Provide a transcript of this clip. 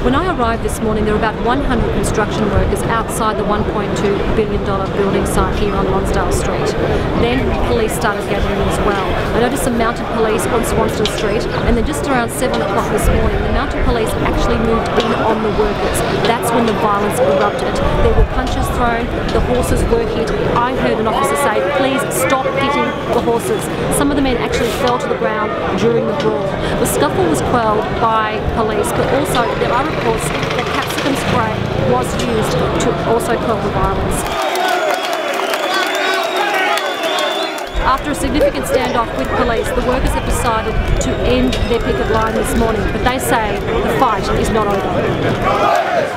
When I arrived this morning, there were about 100 construction workers outside the $1.2 billion building site here on Lonsdale Street. Then police started gathering as well. I noticed some mounted police on Swanston Street, and then just around 7 o'clock this morning, the mounted police actually moved in on the workers. That's when the violence erupted. There were punches thrown, the horses were hit. I heard an officer say, please the horses. Some of the men actually fell to the ground during the brawl. The scuffle was quelled by police, but also there are reports that capsicum spray was used to also quell the violence. After a significant standoff with police, the workers have decided to end their picket line this morning, but they say the fight is not over.